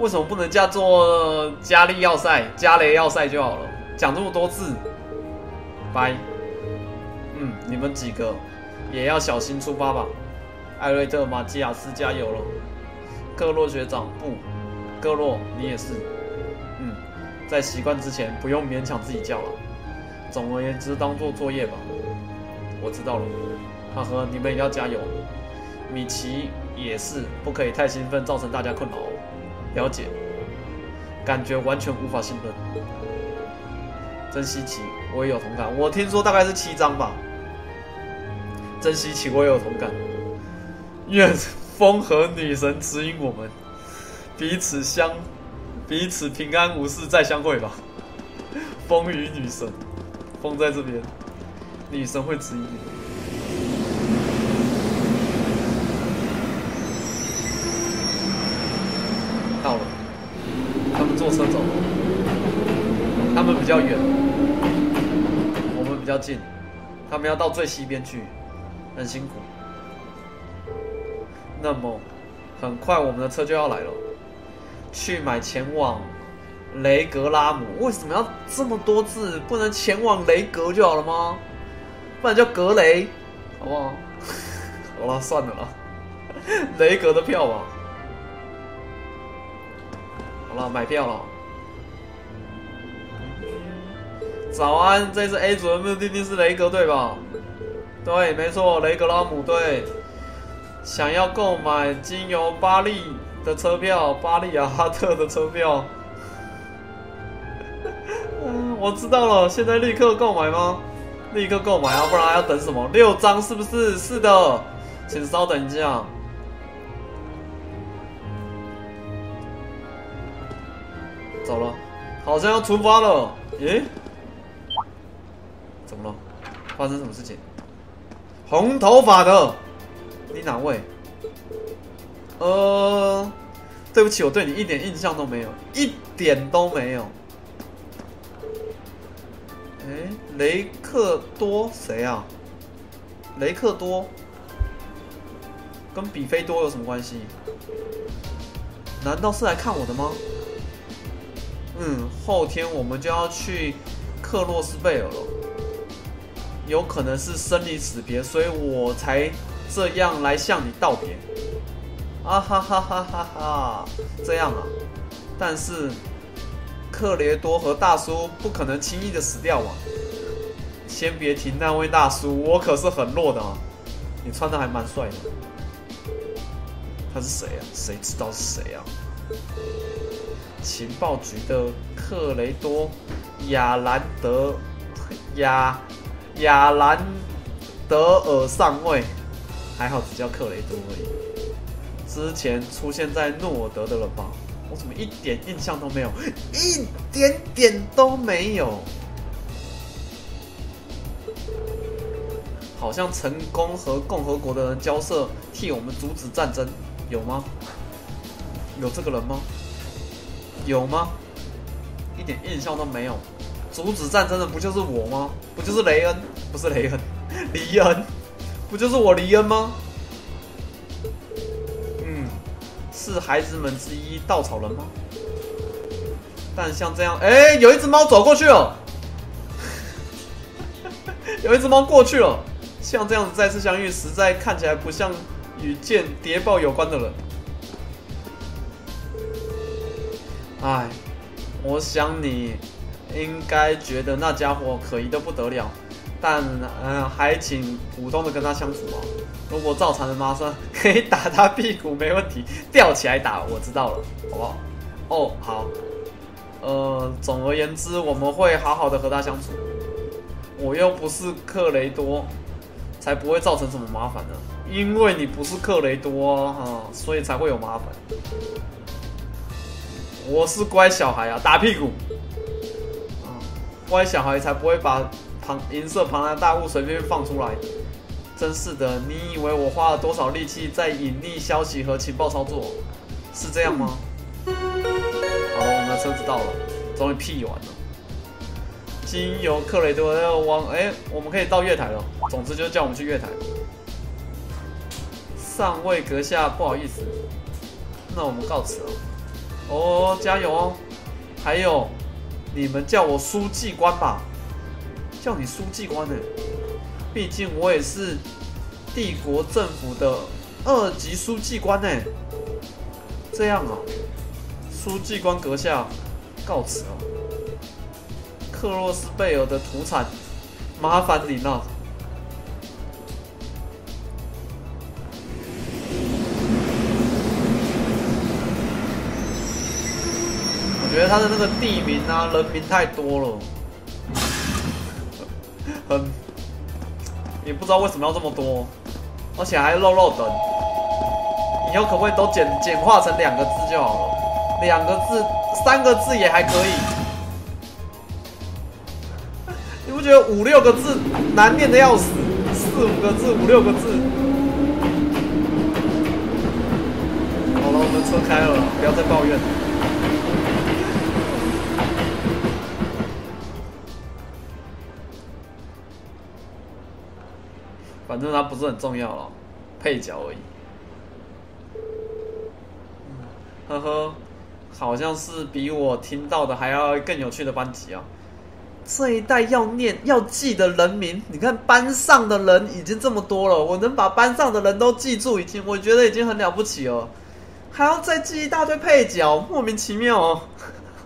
为什么不能叫做加利要塞、加雷要塞就好了？讲这么多字，拜。嗯，你们几个也要小心出发吧。艾瑞特·马基亚斯加油了。克洛学长不，克洛你也是。嗯，在习惯之前不用勉强自己叫了。总而言之，当做作业吧。我知道了。哈呵，你们也要加油。米奇也是，不可以太兴奋，造成大家困扰。了解。感觉完全无法信任。真稀奇，我也有同感。我听说大概是七张吧。真稀奇，我也有同感。愿风和女神指引我们，彼此相，彼此平安无事再相会吧。风雨女神，风在这边，女神会指引你。到了，他们车走，他们比较远，我们比较近，他们要到最西边去，很辛苦。那么，很快我们的车就要来了。去买前往雷格拉姆，为什么要这么多字？不能前往雷格就好了吗？不然叫格雷，好不好？好了，算了啦，雷格的票吧。好了，买票了。早安，这次 A 组的目的地是雷格对吧？对，没错，雷格拉姆对。想要购买经由巴利的车票，巴利亚哈特的车票。嗯，我知道了，现在立刻购买吗？立刻购买啊，不然要等什么？六张是不是？是的，请稍等一下。走了，好像要出发了。咦？怎么了？发生什么事情？红头发的。你哪位？呃，对不起，我对你一点印象都没有，一点都没有。哎，雷克多谁啊？雷克多跟比菲多有什么关系？难道是来看我的吗？嗯，后天我们就要去克洛斯贝尔了，有可能是生离死别，所以我才。这样来向你道别，啊哈哈哈哈哈！这样啊，但是克雷多和大叔不可能轻易的死掉嘛。先别提那位大叔，我可是很弱的啊。你穿的还蛮帅的。他是谁啊？谁知道是谁啊？情报局的克雷多亚兰德亚亚兰德尔上尉。还好只叫克雷多而已。之前出现在诺尔德的了吧？我怎么一点印象都没有？一点点都没有。好像成功和共和国的人交涉，替我们阻止战争，有吗？有这个人吗？有吗？一点印象都没有。阻止战争的不就是我吗？不就是雷恩？不是雷恩，黎恩。不就是我黎恩吗？嗯，是孩子们之一稻草人吗？但像这样，哎，有一只猫走过去了，有一只猫过去了。像这样子再次相遇，实在看起来不像与间谍报有关的人。哎，我想你应该觉得那家伙可疑的不得了。但嗯，还请普通的跟他相处哦。如果赵残的妈说可以打他屁股没问题，吊起来打，我知道了，好不好？哦，好。呃，总而言之，我们会好好的和他相处。我又不是克雷多，才不会造成什么麻烦呢。因为你不是克雷多啊，所以才会有麻烦。我是乖小孩啊，打屁股。乖小孩才不会把庞。银色庞然大物随便放出来，真是的！你以为我花了多少力气在隐匿消息和情报操作？是这样吗？好了，我们的车子到了，终于屁完了。经由克雷多要往哎，我们可以到月台了。总之就是叫我们去月台。上尉阁下，不好意思，那我们告辞了。哦，加油哦！还有，你们叫我书记官吧，叫你书记官呢，毕竟我也是帝国政府的二级书记官呢。这样啊，书记官阁下，告辞了。克洛斯贝尔的土产，麻烦您了。他的那个地名啊，人名太多了，很，也不知道为什么要这么多，而且还漏漏等。以后可不可以都简简化成两个字就好了？两个字、三个字也还可以。你不觉得五六个字难念的要死？四五个字、五六个字。好了，我们车开了，不要再抱怨。反正它不是很重要了，配角而已。呵呵，好像是比我听到的还要更有趣的班级啊！这一代要念要记的人名，你看班上的人已经这么多了，我能把班上的人都记住，已经我觉得已经很了不起了，还要再记一大堆配角，莫名其妙哦！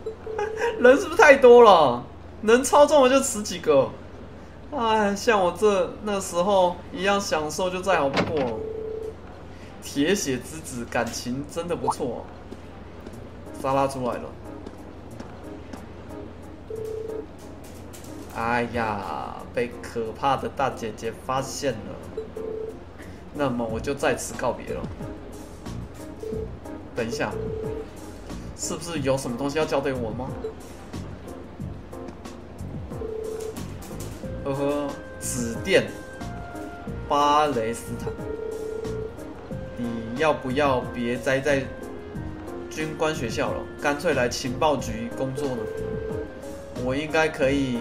人是不是太多了？能操纵的就十几个，哎，像我这那时候一样享受就再好不过了。铁血之子，感情真的不错。沙拉出来了！哎呀，被可怕的大姐姐发现了。那么我就在此告别了。等一下，是不是有什么东西要交给我吗？呵呵，紫电，巴雷斯坦，你要不要别栽在？军官学校了，干脆来情报局工作呢。我应该可以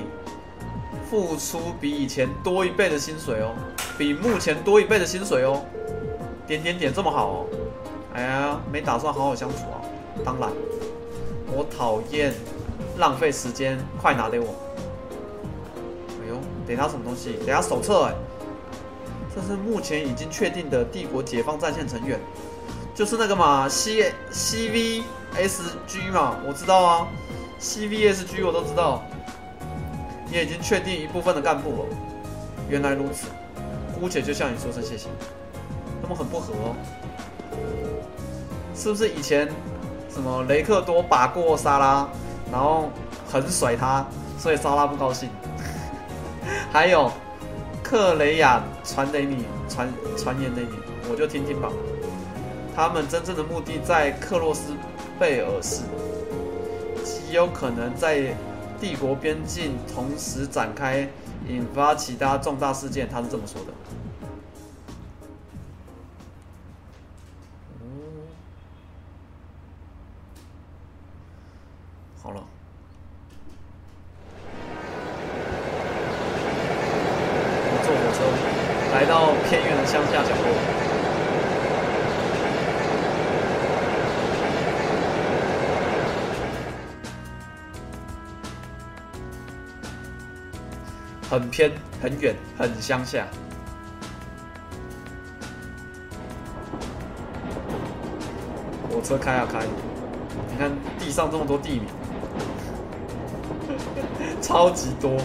付出比以前多一倍的薪水哦，比目前多一倍的薪水哦。点点点这么好哦。哎呀，没打算好好相处啊。当然，我讨厌浪费时间，快拿给我。给他什么东西？给他手册哎。这是目前已经确定的帝国解放战线成员。就是那个嘛，C C V S G 嘛，我知道啊，C V S G 我都知道，你已经确定一部分的干部了。原来如此，姑且就向你说声谢谢。他们很不和哦，是不是以前什么雷克多把过莎拉，然后很甩他，所以莎拉不高兴？还有克雷亚传给你，传传言给你，我就听听吧。他们真正的目的在克洛斯贝尔市，极有可能在帝国边境同时展开，引发其他重大事件。他是这么说的。来到偏远的乡下角落。很偏，很远，很乡下。火车开啊开，你看地上这么多地名，超级多。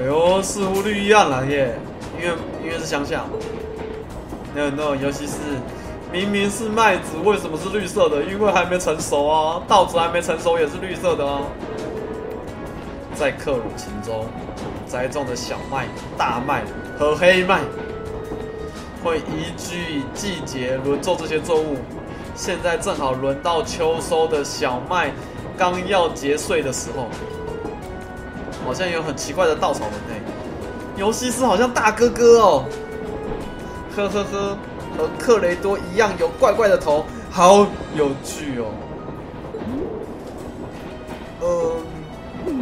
哎呦，似乎绿意盎然耶，因为因为是乡下。No no，尤其是明明是麦子，为什么是绿色的？因为还没成熟啊，稻子还没成熟也是绿色的啊。在克鲁琴中栽种的小麦、大麦和黑麦，会依据季节轮作这些作物。现在正好轮到秋收的小麦刚要结穗的时候，好像有很奇怪的稻草人诶。尤西斯好像大哥哥哦。呵呵呵，和克雷多一样有怪怪的头，好有趣哦。嗯，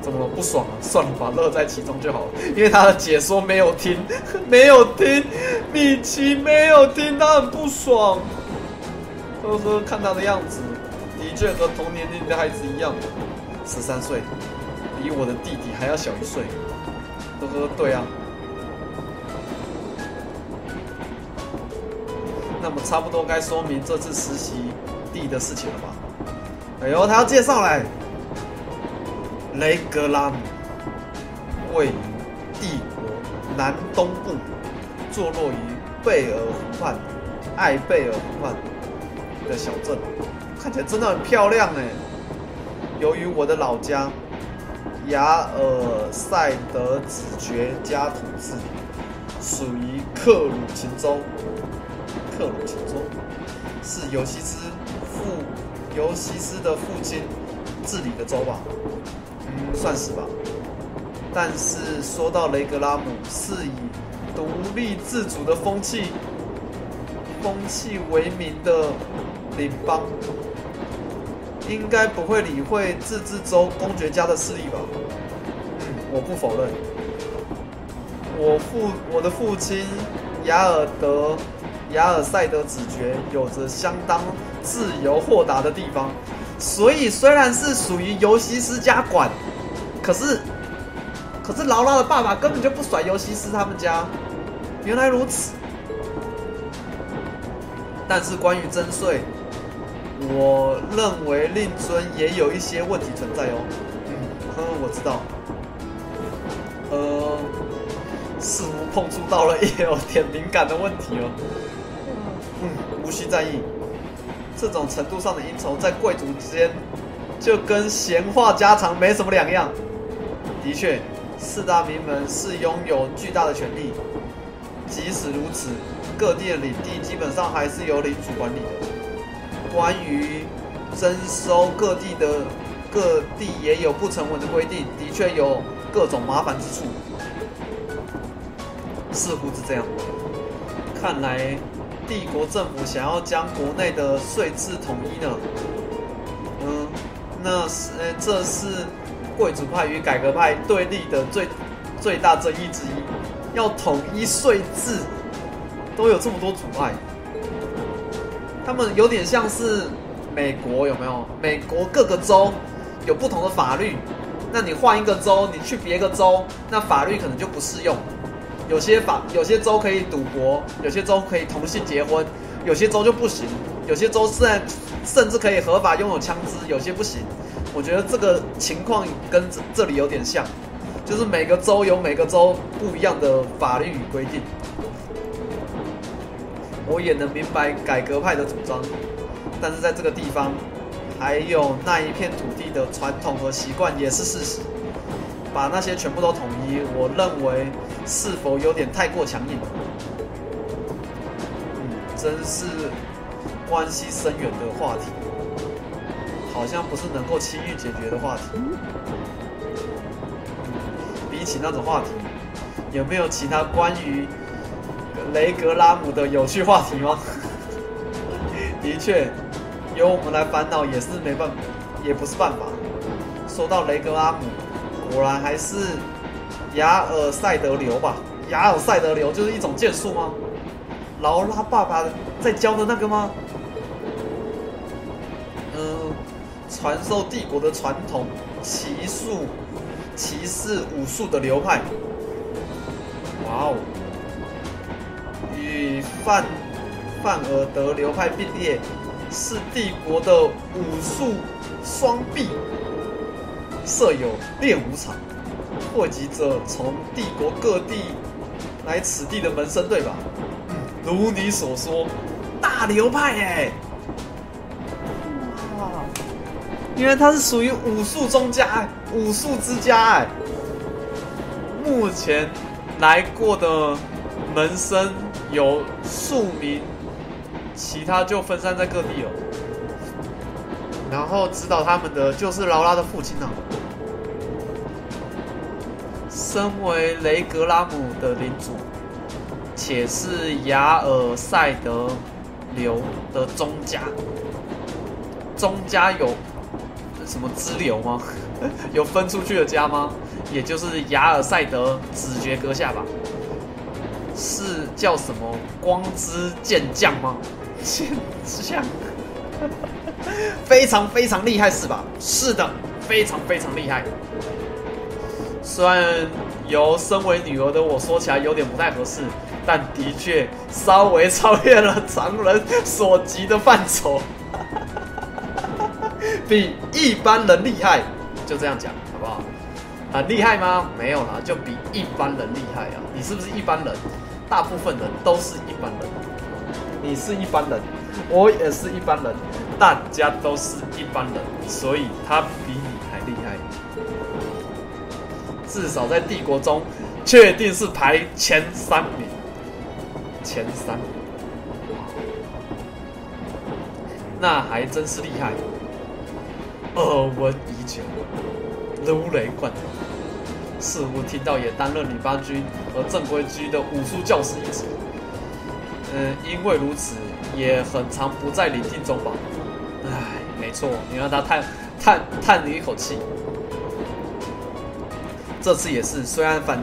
怎么什么不爽啊？算了吧，乐在其中就好了。因为他的解说没有听，没有听，米奇没有听，他很不爽。呵呵，看他的样子，的确和同年龄的孩子一样，十三岁，比我的弟弟还要小一岁。呵呵，对啊。那么差不多该说明这次实习地的事情了吧？哎呦，他要介绍来，雷格拉姆位于帝国南东部，坐落于贝尔湖畔艾贝尔湖畔的小镇，看起来真的很漂亮哎。由于我的老家雅尔塞德子爵家统治，属于克鲁琴州。克鲁琴州是尤西斯父尤西斯的父亲治理的州吧？嗯，算是吧。但是说到雷格拉姆，是以独立自主的风气风气为名的领邦，应该不会理会自治州公爵家的势力吧？嗯，我不否认。我父我的父亲雅尔德。雅尔塞德子爵有着相当自由豁达的地方，所以虽然是属于尤西斯家管，可是，可是劳拉的爸爸根本就不甩尤西斯他们家。原来如此。但是关于征税，我认为令尊也有一些问题存在哦。嗯，呵，我知道。呃，似乎碰触到了也有点敏感的问题哦。嗯，无需在意。这种程度上的应酬，在贵族之间就跟闲话家常没什么两样。的确，四大名门是拥有巨大的权力。即使如此，各地的领地基本上还是由领主管理的。关于征收各地的各地也有不成文的规定，的确有各种麻烦之处。似乎是这样。看来。帝国政府想要将国内的税制统一呢？嗯，那是呃，这是贵族派与改革派对立的最最大争议之一。要统一税制，都有这么多阻碍。他们有点像是美国，有没有？美国各个州有不同的法律，那你换一个州，你去别个州，那法律可能就不适用。有些法，有些州可以赌博，有些州可以同性结婚，有些州就不行。有些州虽然甚至可以合法拥有枪支，有些不行。我觉得这个情况跟这这里有点像，就是每个州有每个州不一样的法律与规定。我也能明白改革派的主张，但是在这个地方，还有那一片土地的传统和习惯也是事实。把那些全部都统一，我认为是否有点太过强硬？嗯，真是关系深远的话题，好像不是能够轻易解决的话题。比起那种话题，有没有其他关于雷格拉姆的有趣话题吗？的确，由我们来烦恼也是没办法，也不是办法。说到雷格拉姆。果然还是雅尔赛德流吧？雅尔赛德流就是一种剑术吗？劳拉爸爸在教的那个吗？嗯，传授帝国的传统骑术、骑士武术的流派。哇哦，范范尔德流派并列，是帝国的武术双臂。设有练武场，汇集着从帝国各地来此地的门生，对吧？如你所说，大流派哎，哇！因为他是属于武术中家，武术之家哎。目前来过的门生有数名，其他就分散在各地了。然后指导他们的就是劳拉的父亲呢。身为雷格拉姆的领主，且是雅尔塞德流的宗家，宗家有什么支流吗？有分出去的家吗？也就是雅尔赛德子爵阁下吧？是叫什么光之剑将吗？剑将，非常非常厉害是吧？是的，非常非常厉害。虽然由身为女儿的我说起来有点不太合适，但的确稍微超越了常人所及的范畴，比一般人厉害。就这样讲好不好？很厉害吗？没有啦，就比一般人厉害啊！你是不是一般人？大部分人都是一般人。你是一般人，我也是一般人，大家都是一般人，所以他比你还厉害。至少在帝国中，确定是排前三名。前三，那还真是厉害。耳闻已久，如雷贯耳。似乎听到也担任女八军和正规军的武术教师一职。嗯，因为如此，也很常不在领地中吧。唉，没错，你让他叹叹叹了一口气。这次也是，虽然反。